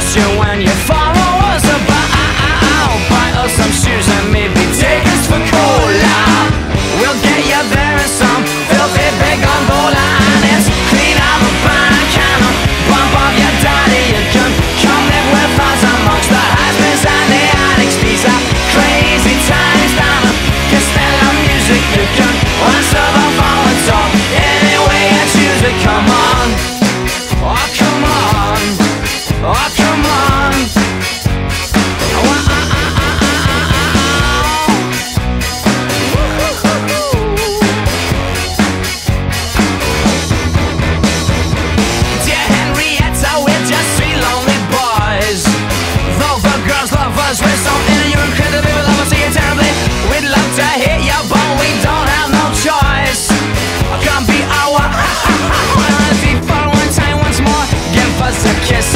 miss you when you fall.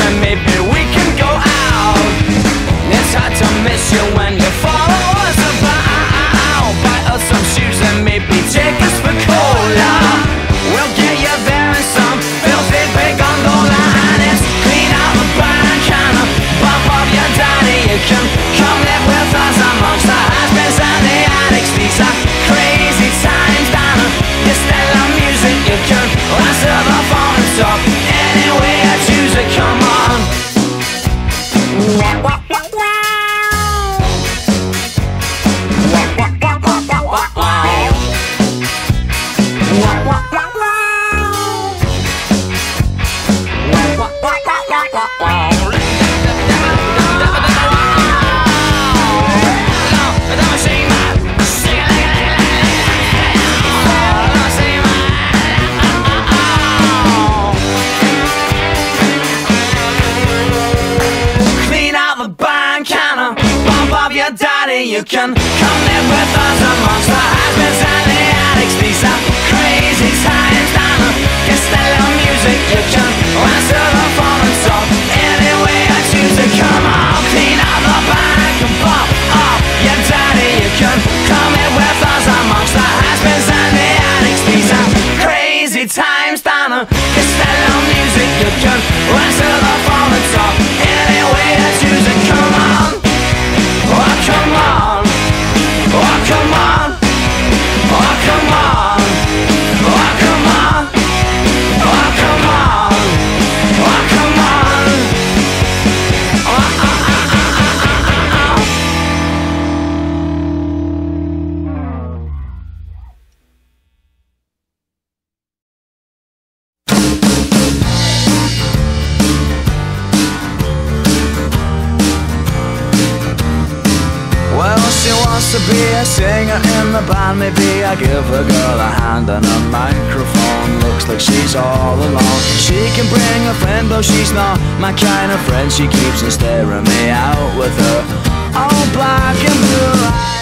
and maybe You can come live with us amongst to be a singer in the band. Maybe I give a girl a hand and a microphone. Looks like she's all alone. She can bring a friend, though she's not my kind of friend. She keeps on staring me out with her all black and blue eyes.